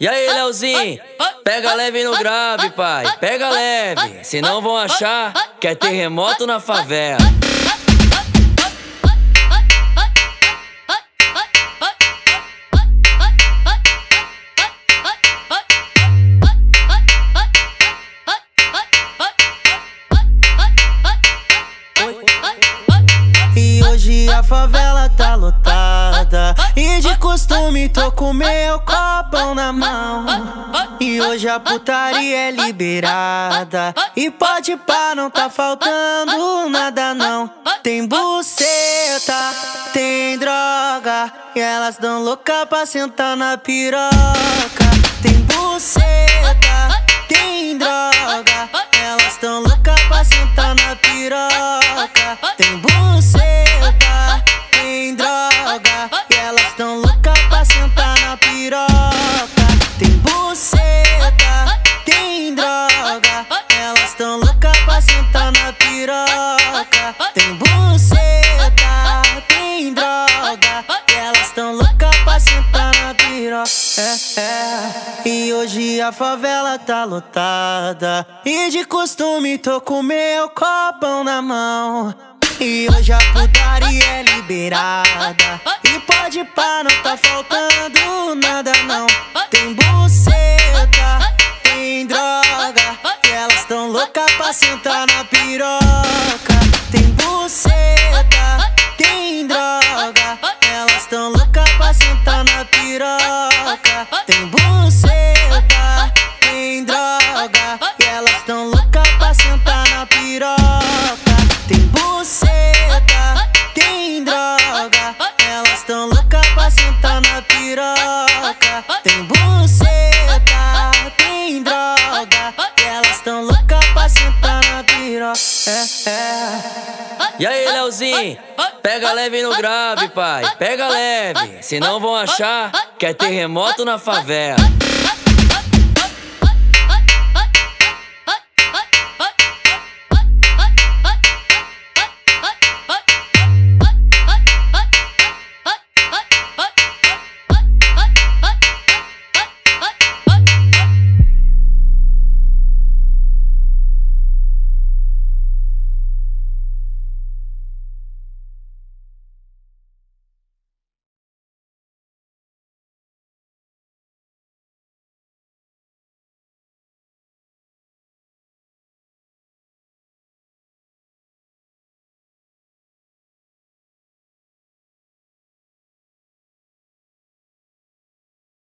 E aí, Leozinho? Pega leve no grave, pai. Pega leve. Senão vão achar que é terremoto na favela. E hoje a favela tá lotada. E de costume tô com meu copão na mão. E hoje a putaria é liberada. E pode pá, não tá faltando nada não. Tem buceta, tem droga. E elas dão louca pra sentar na piroca. Tem buceta, tem droga. Tem buceta, tem droga. E elas tão louca pra sentar na piroca. É, é. E hoje a favela tá lotada. E de costume tô com meu copão na mão. E hoje a putaria é liberada. E pode pá, não tá faltando nada não. Tem buceta, tem droga. E elas tão louca pra sentar na piroca. Tem buceta, tem droga. Elas tão louca pra sentar na piroca. Tem buceta, tem droga. E elas tão louca pra sentar na piroca. Tem buceta, tem droga. Elas tão louca pra sentar na piroca. Tem buceta, tem droga. E elas tão louca pra sentar na piroca. É, é. E aí, Leozinho? Pega leve no grave, pai. Pega leve. Senão vão achar que é terremoto na favela.